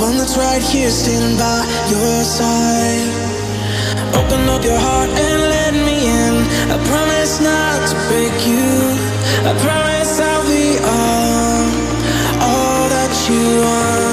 one that's right here standing by your side. Open up your heart and let me in. I promise not to break you. I promise I'll be all, all that you want.